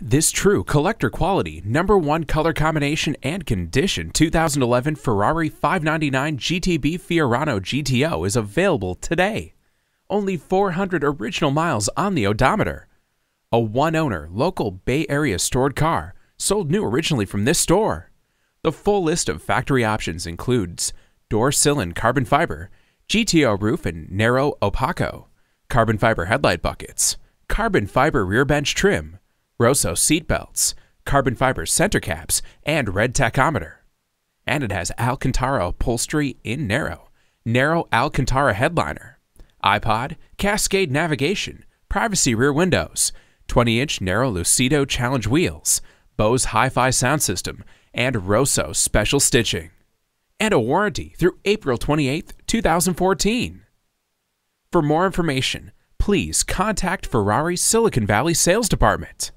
This true collector quality, number one color combination and condition 2011 Ferrari 599 GTB Fiorano GTO is available today. Only 400 original miles on the odometer. A one owner, local Bay Area stored car, sold new originally from this store. The full list of factory options includes door sill and carbon fiber, GTO roof and Nero opaco, carbon fiber headlight buckets, carbon fiber rear bench trim, Rosso seatbelts, carbon fiber center caps, and red tachometer. And it has Alcantara upholstery in Nero, Nero Alcantara headliner, iPod, Cascade navigation, privacy rear windows, 20 inch Nero Lucido challenge wheels, Bose hi fi sound system, and Rosso special stitching. And a warranty through April 28, 2014. For more information, please contact Ferrari's Silicon Valley Sales Department.